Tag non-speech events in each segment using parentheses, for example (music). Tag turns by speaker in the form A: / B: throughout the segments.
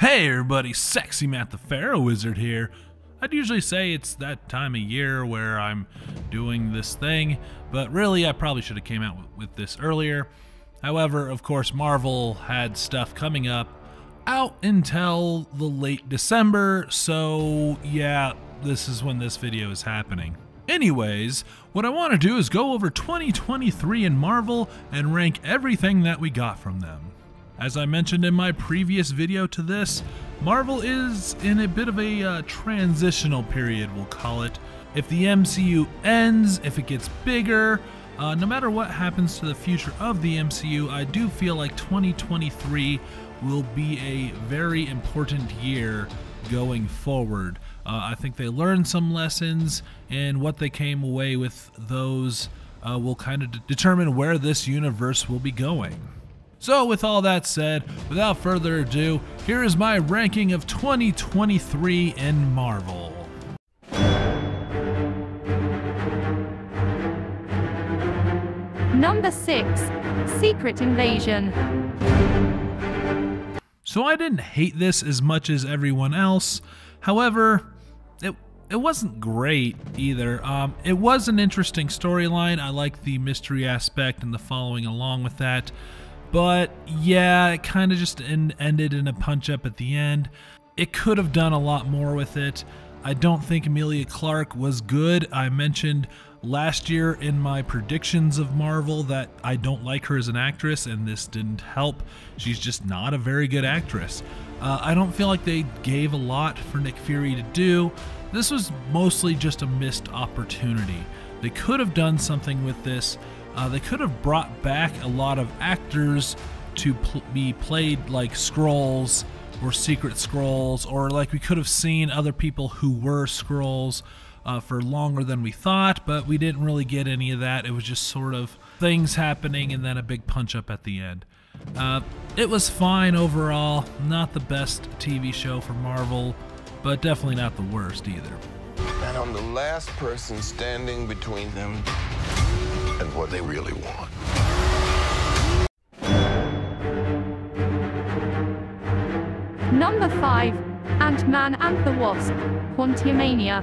A: Hey everybody, Sexy Matt the Pharaoh Wizard here. I'd usually say it's that time of year where I'm doing this thing, but really I probably should have came out with this earlier. However, of course, Marvel had stuff coming up out until the late December, so yeah, this is when this video is happening. Anyways, what I want to do is go over 2023 in Marvel and rank everything that we got from them. As I mentioned in my previous video to this, Marvel is in a bit of a uh, transitional period, we'll call it. If the MCU ends, if it gets bigger, uh, no matter what happens to the future of the MCU, I do feel like 2023 will be a very important year going forward. Uh, I think they learned some lessons, and what they came away with those uh, will kind of determine where this universe will be going. So, with all that said, without further ado, here is my ranking of 2023 in Marvel.
B: Number 6 Secret Invasion.
A: So, I didn't hate this as much as everyone else. However, it it wasn't great either. Um, it was an interesting storyline. I like the mystery aspect and the following along with that. But yeah, it kind of just ended in a punch up at the end. It could have done a lot more with it. I don't think Emilia Clarke was good. I mentioned last year in my predictions of Marvel that I don't like her as an actress, and this didn't help. She's just not a very good actress. Uh, I don't feel like they gave a lot for Nick Fury to do. This was mostly just a missed opportunity. They could have done something with this. Uh, they could have brought back a lot of actors to pl- be played like Skrulls or Secret Skrulls, or like we could have seen other people who were Skrulls uh, for longer than we thought, but we didn't really get any of that. It was just sort of things happening and then a big punch up at the end. Uh, it was fine overall, not the best TV show for Marvel, but definitely not the worst either.
C: And I'm the last person standing between them what they really want.
B: Number 5 Ant-Man and the Wasp Quantumania.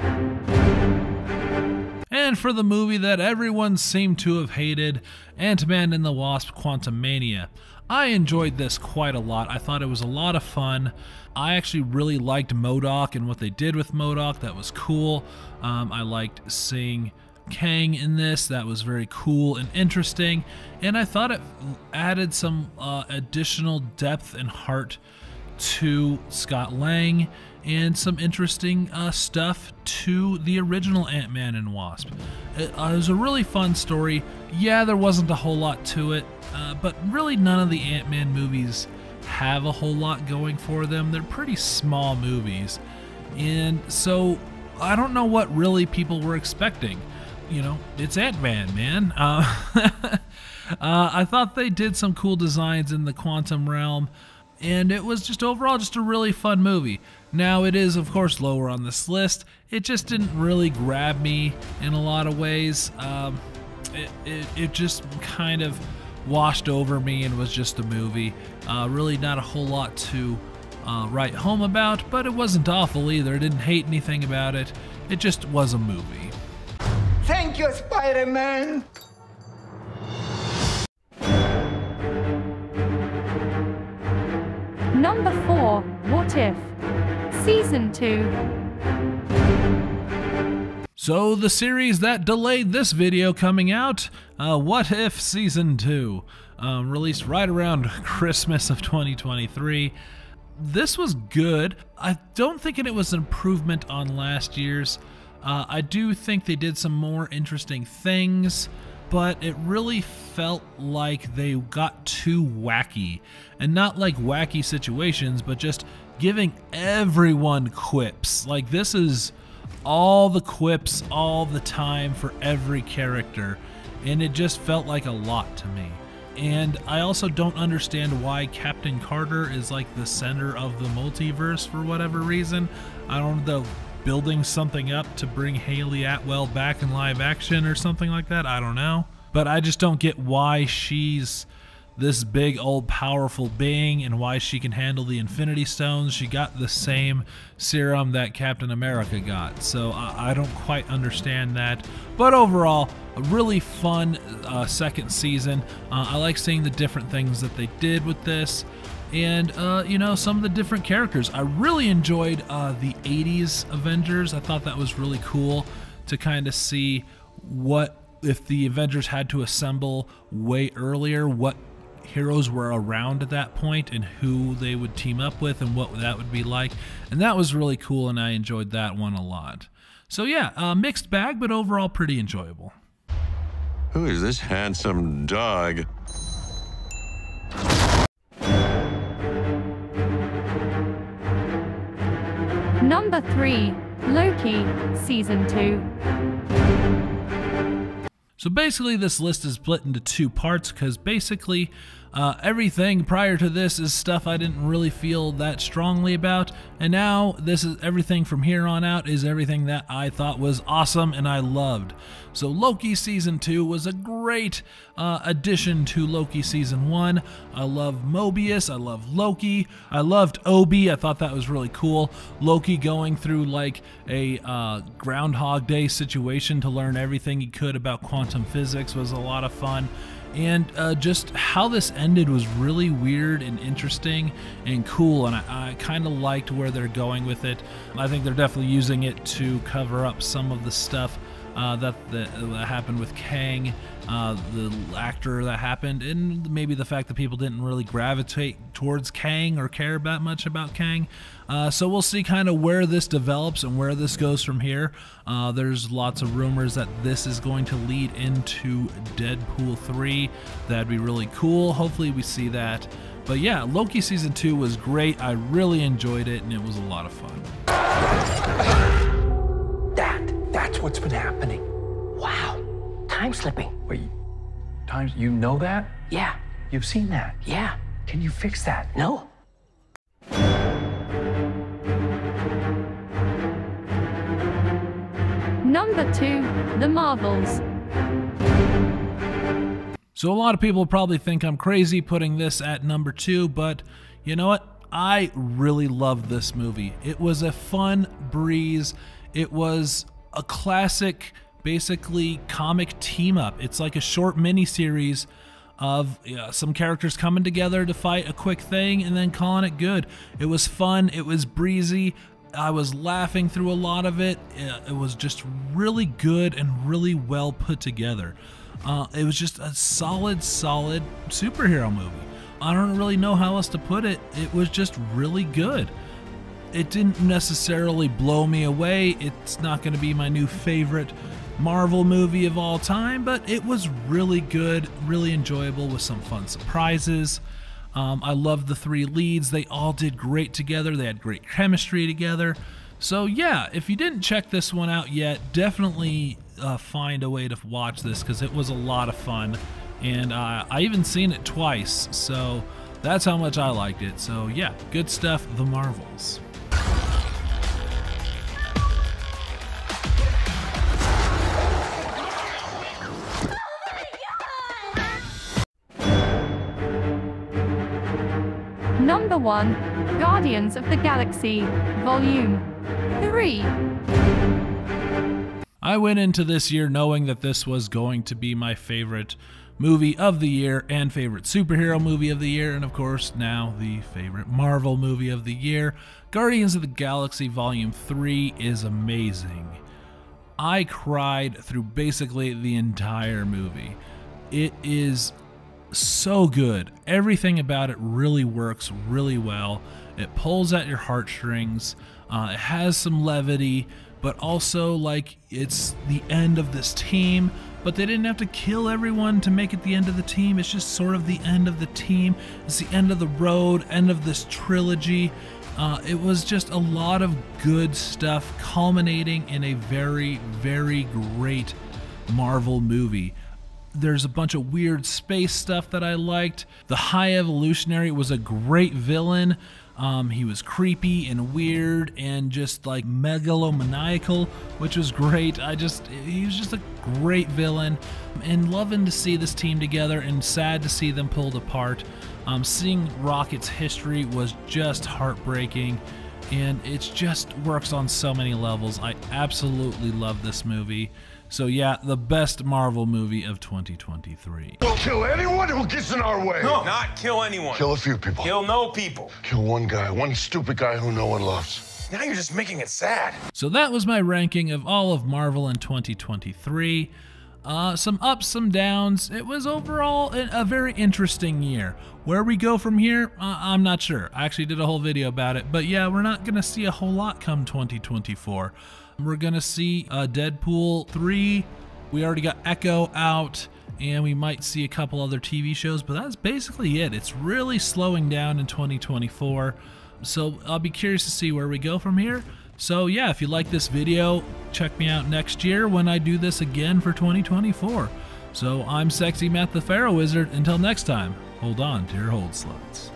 A: And for the movie that everyone seemed to have hated, Ant-Man and the Wasp Quantumania. I enjoyed this quite a lot. I thought it was a lot of fun. I actually really liked MODOK and what they did with MODOK. That was cool. Um, I liked seeing Kang in this. That was very cool and interesting. And I thought it added some uh, additional depth and heart to Scott Lang and some interesting uh, stuff to the original Ant Man and Wasp. It, uh, it, was a really fun story. Yeah, there wasn't a whole lot to it, uh, but really none of the Ant Man movies have a whole lot going for them. They're pretty small movies. And so I don't know what really people were expecting you know, it's Ant Man, man. Uh, (laughs) uh, I thought they did some cool designs in the quantum realm, and it was just overall just a really fun movie. Now, it is, of course, lower on this list. It just didn't really grab me in a lot of ways. Um, it, it, it, just kind of washed over me and was just a movie. Uh, really, not a whole lot to uh, write home about, but it wasn't awful either. I didn't hate anything about it. It just was a movie.
D: Thank you, Spider-Man!
B: Number 4, What If? Season 2.
A: So, the series that delayed this video coming out, uh, What If Season 2, um, released right around (laughs) Christmas of 2023. This was good. I don't think it was an improvement on last year's. Uh, I do think they did some more interesting things, but it really felt like they got too wacky. And not like wacky situations, but just giving everyone quips. Like, this is all the quips all the time for every character, and it just felt like a lot to me. And I also don't understand why Captain Carter is like the center of the multiverse for whatever reason. I don't know building something up to bring Hayley Atwell back in live action or something like that. I don't know. But I just don't get why she's this big old powerful being and why she can handle the Infinity Stones. She got the same serum that Captain America got, so I, I don't quite understand that. But overall, a really fun uh, second season. Uh, I like seeing the different things that they did with this and uh, you know some of the different characters. I really enjoyed uh, the '80s Avengers. I thought that was really cool to kind of see what if the Avengers had to assemble way earlier, what heroes were around at that point and who they would team up with and what that would be like. And that was really cool, and I enjoyed that one a lot. So yeah, uh, mixed bag, but overall pretty enjoyable.
C: Who is this handsome dog?
B: Number 3. Loki, Season 2.
A: So basically, this list is split into two parts because basically, uh, everything prior to this is stuff I didn't really feel that strongly about, and now this is everything from here on out is everything that I thought was awesome and I loved. So Loki season two was a great uh, addition to Loki season one. I love Mobius, I love Loki, I loved OB. I thought that was really cool. Loki going through like a uh, Groundhog Day situation to learn everything he could about quantum physics was a lot of fun and uh, just how this ended was really weird and interesting and cool and i, I kind of liked where they're going with it. I think they're definitely using it to cover up some of the stuff uh, that, that, that happened with Kang, uh, the actor that happened, and maybe the fact that people didn't really gravitate towards Kang or care that much about Kang. Uh, so we'll see kind of where this develops and where this goes from here. Uh, there's lots of rumors that this is going to lead into Deadpool 3. That'd be really cool. Hopefully, we see that. But yeah, Loki season 2 was great. I really enjoyed it, and it was a lot of fun.
E: That, that's what's been happening. Wow. Time slipping.
F: Wait, times you know that?
E: Yeah.
F: You've seen that?
E: Yeah.
F: Can you fix that?
E: No.
B: Number 2. The Marvels.
A: So a lot of people probably think I'm crazy putting this at number two, but you know what? I really loved this movie. It was a fun breeze. It was a classic, basically comic team up. It's like a short mini series of some characters coming together to fight a quick thing and then calling it good. It was fun. It was breezy. I was laughing through a lot of it. It was just really good and really well put together. Uh, it was just a solid, solid superhero movie. I don't really know how else to put it. It was just really good. It didn't necessarily blow me away. It's not going to be my new favorite Marvel movie of all time, but it was really good, really enjoyable with some fun surprises. Um, I loved the three leads. They all did great together. They had great chemistry together. So, yeah, if you didn't check this one out yet, definitely uh, find a way to watch this because it was a lot of fun. And uh, I even seen it twice. So, that's how much I liked it. So, yeah, good stuff. The Marvels.
B: 1. Guardians of the Galaxy, Volume 3.
A: I went into this year knowing that this was going to be my favorite movie of the year and favorite superhero movie of the year, and of course, now the favorite Marvel movie of the year. Guardians of the Galaxy Volume 3 is amazing. I cried through basically the entire movie. It is so good. Everything about it really works really well. It pulls at your heartstrings. Uh, it has some levity, but also like it's the end of this team. But they didn't have to kill everyone to make it the end of the team. It's just sort of the end of the team. It's the end of the road, end of this trilogy. Uh, it was just a lot of good stuff culminating in a very, very great Marvel movie. There's a bunch of weird space stuff that I liked. The High Evolutionary was a great villain. Um, he was creepy and weird and just like megalomaniacal, which was great. I just, he was just a great villain and loving to see this team together and sad to see them pulled apart. Um, seeing Rocket's history was just heartbreaking and it just works on so many levels. I absolutely love this movie. So yeah, the best Marvel movie of 2023.
C: We'll kill anyone who gets in our way.
G: No, not kill anyone.
C: Kill a few people.
G: Kill no people.
C: Kill one guy, one stupid guy who no one loves.
G: Now you're just making it sad.
A: So that was my ranking of all of Marvel in 2023. Uh, some ups, some downs. It was overall a, a very interesting year. Where we go from here, uh, I'm not sure. I actually did a whole video about it, but yeah, we're not going to see a whole lot come 2024. We're to see uh, Deadpool 3. We already got Echo out, and we might see a couple other TV shows, but that's basically it. It's really slowing down in 2024. So I'll be curious to see where we go from here. So yeah, if you like this video, check me out next year when I do this again for 2024. So I'm Sexy Matt the Pharaoh Wizard. Until next time, hold on to your hold sluts.